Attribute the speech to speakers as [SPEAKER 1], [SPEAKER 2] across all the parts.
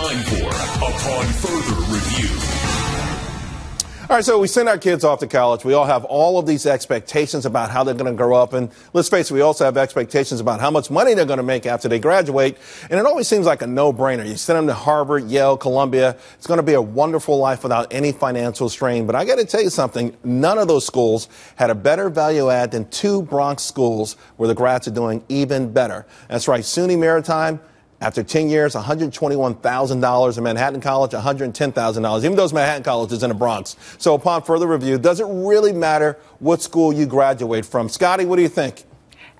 [SPEAKER 1] time for Upon Further Review.
[SPEAKER 2] All right, so we send our kids off to college. We all have all of these expectations about how they're going to grow up. And let's face it, we also have expectations about how much money they're going to make after they graduate. And it always seems like a no brainer. You send them to Harvard, Yale, Columbia. It's going to be a wonderful life without any financial strain. But I got to tell you something. None of those schools had a better value add than two Bronx schools where the grads are doing even better. That's right, SUNY Maritime after 10 years, $121,000 in Manhattan College, $110,000, even though Manhattan College is in the Bronx. So upon further review, does it really matter what school you graduate from? Scotty, what do you think?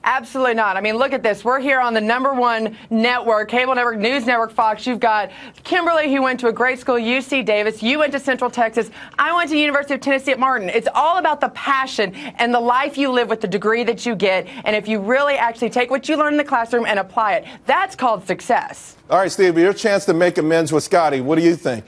[SPEAKER 3] Absolutely not. I mean, look at this. We're here on the number one network, cable network, news network, Fox. You've got Kimberly, who went to a great school, UC Davis. You went to Central Texas. I went to University of Tennessee at Martin. It's all about the passion and the life you live with the degree that you get. And if you really actually take what you learn in the classroom and apply it, that's called success.
[SPEAKER 2] All right, Steve, your chance to make amends with Scotty. What do you think?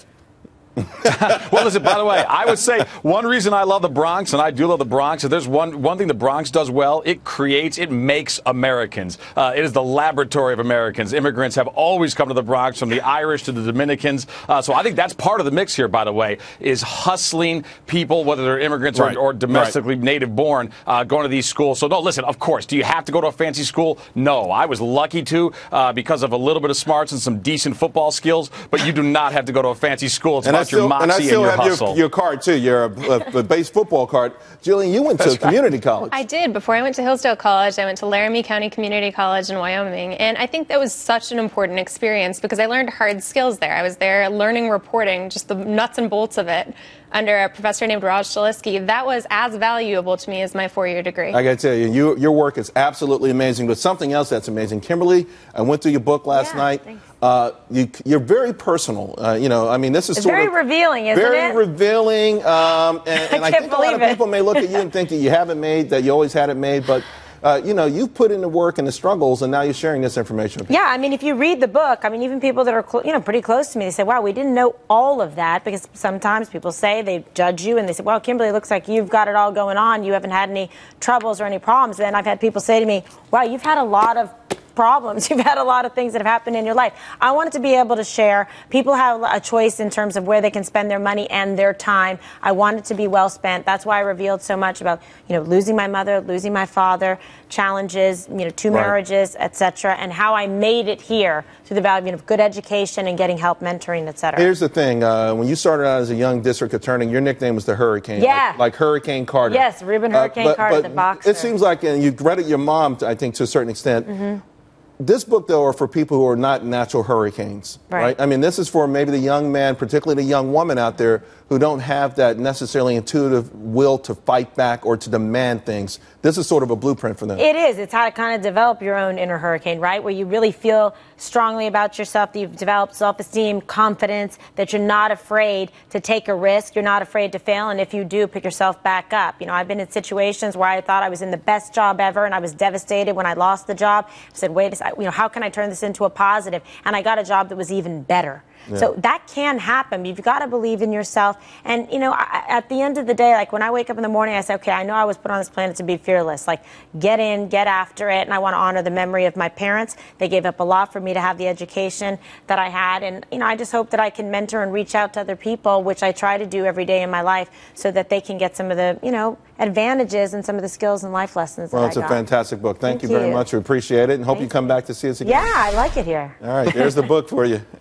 [SPEAKER 4] well, listen, by the way, I would say one reason I love the Bronx, and I do love the Bronx, if there's one, one thing the Bronx does well, it creates, it makes Americans. Uh, it is the laboratory of Americans. Immigrants have always come to the Bronx, from the Irish to the Dominicans. Uh, so I think that's part of the mix here, by the way, is hustling people, whether they're immigrants right. or, or, domestically right. native born, uh, going to these schools. So, no, listen, of course, do you have to go to a fancy school? No. I was lucky to uh, because of a little bit of smarts and some decent football skills, but you do not have to go to a fancy school. It's
[SPEAKER 2] and still, and I still have your, your, card too. Your uh, uh, a, a base football card. Jillian, you went That's to community college.
[SPEAKER 5] I did. Before I went to Hillsdale College, I went to Laramie County Community College in Wyoming, and I think that was such an important experience because I learned hard skills there. I was there learning reporting, just the nuts and bolts of it under a professor named Raj Shalisky. That was as valuable to me as my four-year degree.
[SPEAKER 2] I got to tell you, you, your work is absolutely amazing. But something else that's amazing, Kimberly, I went through your book last
[SPEAKER 5] yeah,
[SPEAKER 2] night. Uh, you, are very personal. Uh, you know, I mean, this is
[SPEAKER 6] it's
[SPEAKER 2] sort
[SPEAKER 6] very
[SPEAKER 2] of
[SPEAKER 6] revealing, isn't
[SPEAKER 2] very
[SPEAKER 6] it?
[SPEAKER 2] Very revealing. Um, and, and
[SPEAKER 6] I,
[SPEAKER 2] I, think a lot of
[SPEAKER 6] it.
[SPEAKER 2] people may look at you and think that you haven't made, that you always had it made, but uh, you know, you've put in the work and the struggles, and now you're sharing this information.
[SPEAKER 6] Yeah, I mean, if you read the book, I mean, even people that are, cl- you know, pretty close to me, they say, wow, we didn't know all of that, because sometimes people say, they judge you, and they say, well, Kimberly, looks like you've got it all going on. You haven't had any troubles or any problems. And I've had people say to me, wow, you've had a lot of problems. You've had a lot of things that have happened in your life. I wanted to be able to share. People have a choice in terms of where they can spend their money and their time. I wanted to be well spent. That's why I revealed so much about, you know, losing my mother, losing my father, challenges, you know, two right. marriages, etc., and how I made it here through the value of good education and getting help, mentoring, etc.
[SPEAKER 2] Here's the thing: uh, when you started out as a young district attorney, your nickname was the Hurricane.
[SPEAKER 6] Yeah.
[SPEAKER 2] Like, like Hurricane Carter.
[SPEAKER 6] Yes, Rubin Hurricane uh, but, Carter,
[SPEAKER 2] but
[SPEAKER 6] the boxer.
[SPEAKER 2] It seems like, and you credit your mom, I think, to a certain extent.
[SPEAKER 6] Mm-hmm
[SPEAKER 2] this book, though, are for people who are not natural hurricanes, right. right. I mean, this is for maybe the young man, particularly the young woman out there who don't have that necessarily intuitive will to fight back or to demand things. This is sort of a blueprint for them.
[SPEAKER 6] It is. It's how to kind of develop your own inner hurricane, right? Where you really feel strongly about yourself, that you've developed self esteem, confidence, that you're not afraid to take a risk, you're not afraid to fail, and if you do, pick yourself back up. You know, I've been in situations where I thought I was in the best job ever and I was devastated when I lost the job. I said, wait a second, you know, how can I turn this into a positive? And I got a job that was even better. Yeah. So that can happen. You've got to believe in yourself. And, you know, I, at the end of the day, like when I wake up in the morning, I say, okay, I know I was put on this planet to be fearless. Like, get in, get after it. And I want to honor the memory of my parents. They gave up a lot for me to have the education that I had. And, you know, I just hope that I can mentor and reach out to other people, which I try to do every day in my life, so that they can get some of the, you know, advantages and some of the skills and life lessons.
[SPEAKER 2] Well, it's
[SPEAKER 6] a
[SPEAKER 2] fantastic book. Thank, Thank you, you very much. We appreciate it and hope Thank you come back to see us again.
[SPEAKER 6] Yeah, I like it here.
[SPEAKER 2] All right, there's the book for you.